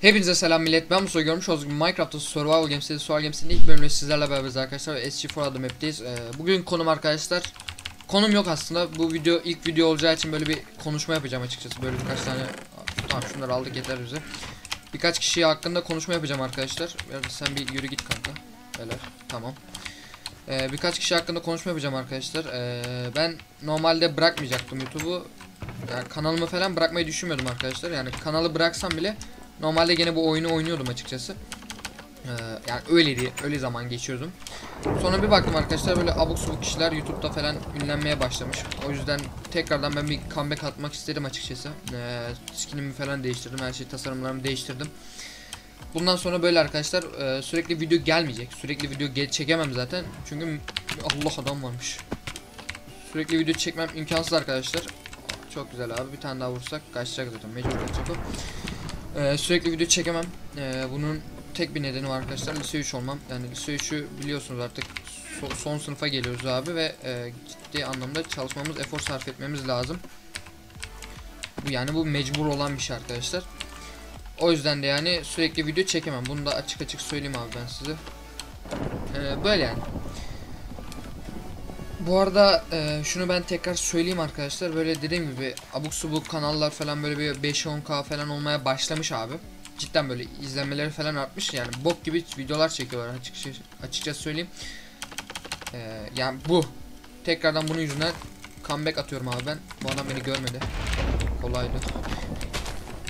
Hepinize selam millet. Ben Musa görmüş olduğunuz gibi Minecraft'ta Survival Games'te Survival Games'in ilk bölümünde sizlerle beraberiz arkadaşlar. ve SG4 adım map'teyiz. Ee, bugün konum arkadaşlar. Konum yok aslında. Bu video ilk video olacağı için böyle bir konuşma yapacağım açıkçası. Böyle birkaç tane tamam şunları aldık yeter bize. Birkaç kişi hakkında konuşma yapacağım arkadaşlar. Sen bir yürü git kanka. Beyler tamam. Ee, birkaç kişi hakkında konuşma yapacağım arkadaşlar. Ee, ben normalde bırakmayacaktım YouTube'u. Yani kanalımı falan bırakmayı düşünmüyordum arkadaşlar. Yani kanalı bıraksam bile Normalde gene bu oyunu oynuyordum açıkçası. Ee, yani öyleydi, öyle zaman geçiyordum. Sonra bir baktım arkadaşlar böyle abuk subuk kişiler YouTube'da falan ünlenmeye başlamış. O yüzden tekrardan ben bir comeback atmak istedim açıkçası. Ee, skinimi falan değiştirdim, her şey tasarımlarımı değiştirdim. Bundan sonra böyle arkadaşlar e, sürekli video gelmeyecek. Sürekli video çekemem zaten. Çünkü Allah adam varmış. Sürekli video çekmem imkansız arkadaşlar. Çok güzel abi. Bir tane daha vursak kaçacak zaten. Mecbur kaçacak o. Ee, sürekli video çekemem. Ee, bunun tek bir nedeni var arkadaşlar. Lise 3 olmam. Yani lise 3'ü biliyorsunuz artık so- son sınıfa geliyoruz abi ve e, ciddi anlamda çalışmamız, efor sarf etmemiz lazım. Bu yani bu mecbur olan bir şey arkadaşlar. O yüzden de yani sürekli video çekemem. Bunu da açık açık söyleyeyim abi ben size. Ee, böyle yani. Bu arada e, şunu ben tekrar söyleyeyim arkadaşlar. Böyle dediğim gibi abuk subuk kanallar falan böyle bir 5-10k falan olmaya başlamış abi. Cidden böyle izlenmeleri falan artmış. Yani bok gibi videolar çekiyorlar açıkça, açıkça söyleyeyim. E, yani bu. Tekrardan bunun yüzünden comeback atıyorum abi ben. Bu adam beni görmedi. Kolaydı.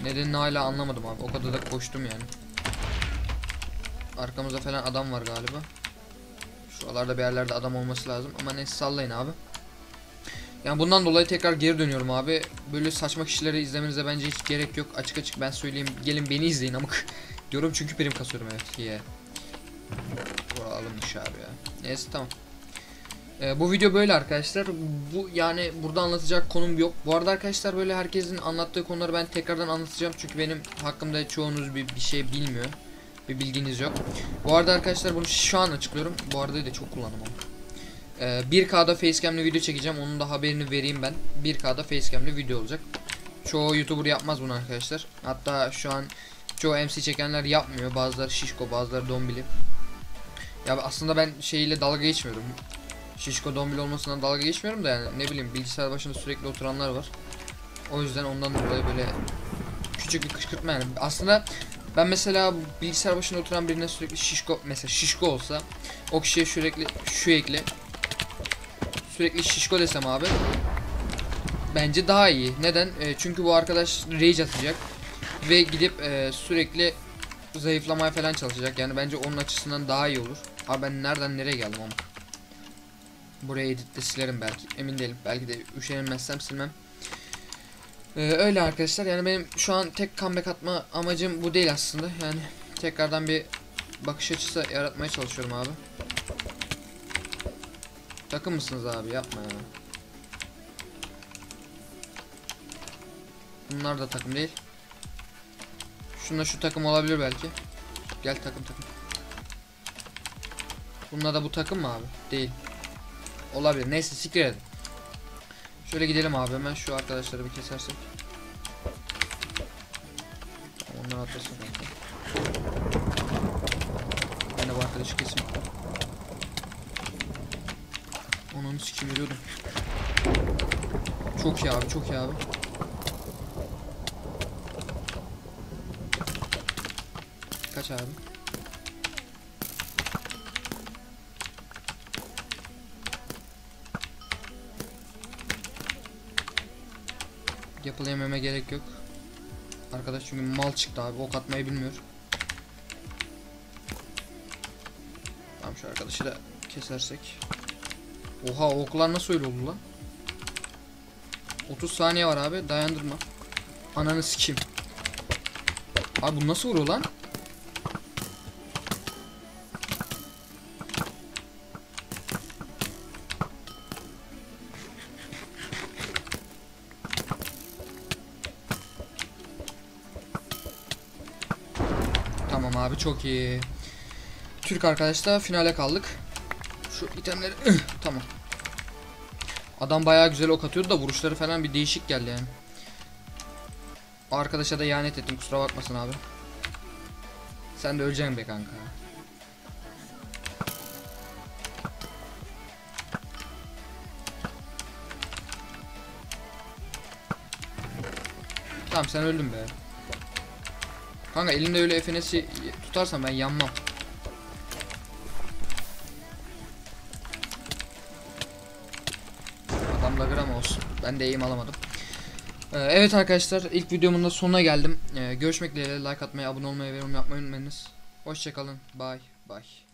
Nedenini hala anlamadım abi. O kadar da koştum yani. Arkamızda falan adam var galiba. Şuralarda bir yerlerde adam olması lazım ama neyse sallayın abi. Yani bundan dolayı tekrar geri dönüyorum abi. Böyle saçma kişileri izlemenize bence hiç gerek yok. Açık açık ben söyleyeyim. Gelin beni izleyin amık. diyorum çünkü benim kasıyorum evet. Yeah. Bura alınmış abi ya. Neyse tamam. Ee, bu video böyle arkadaşlar. Bu yani burada anlatacak konum yok. Bu arada arkadaşlar böyle herkesin anlattığı konuları ben tekrardan anlatacağım. Çünkü benim hakkımda çoğunuz bir, bir şey bilmiyor bir bilginiz yok. Bu arada arkadaşlar bunu şu an açıklıyorum. Bu arada da çok kullanamam. Ee, 1K'da facecam'li video çekeceğim. Onun da haberini vereyim ben. 1K'da facecam'li video olacak. Çoğu YouTuber yapmaz bunu arkadaşlar. Hatta şu an çoğu MC çekenler yapmıyor. Bazıları şişko, bazıları dombili. Ya aslında ben şeyle dalga geçmiyorum. Şişko dombili olmasından dalga geçmiyorum da yani ne bileyim bilgisayar başında sürekli oturanlar var. O yüzden ondan dolayı böyle küçük bir kışkırtma yani. Aslında ben mesela bilgisayar başında oturan birine sürekli şişko mesela şişko olsa o kişiye sürekli ekle sürekli şişko desem abi bence daha iyi. Neden? E, çünkü bu arkadaş rage atacak ve gidip e, sürekli zayıflamaya falan çalışacak. Yani bence onun açısından daha iyi olur. Abi ben nereden nereye geldim ama. Buraya editte silerim belki. Emin değilim. Belki de üşenilmezsem silmem. Ee, öyle arkadaşlar yani benim şu an tek comeback atma amacım bu değil aslında yani tekrardan bir bakış açısı yaratmaya çalışıyorum abi. Takım mısınız abi yapma ya. Bunlar da takım değil. Şunla şu takım olabilir belki. Gel takım takım. Bunlar da bu takım mı abi? Değil. Olabilir. Neyse siktir edin. Şöyle gidelim abi hemen şu arkadaşları bir kesersek. Onlar atlasın. Ben de bu arkadaşı keseyim. Onun sikim veriyordum. Çok iyi abi çok iyi abi. Kaç abi? Yapılayamama gerek yok. Arkadaş çünkü mal çıktı abi. Ok atmayı bilmiyor. Tamam şu arkadaşı da kesersek. Oha oklar nasıl öyle oldu lan? 30 saniye var abi. Dayandırma. Ananı sikeyim. Abi bu nasıl vuruyor lan? Abi çok iyi. Türk arkadaşlar finale kaldık. Şu itemleri tamam. Adam bayağı güzel ok atıyordu da vuruşları falan bir değişik geldi yani. Arkadaşa da ihanet ettim kusura bakmasın abi. Sen de öleceksin be kanka. Tamam sen öldün be. Kanka elinde öyle FNS'i tutarsan ben yanmam. Adamda gram olsun. Ben de eğim alamadım. Ee, evet arkadaşlar ilk videomun da sonuna geldim. Ee, görüşmek dileğiyle like atmayı, abone olmayı ve yorum yapmayı unutmayınız. Hoşçakalın. Bye. Bye.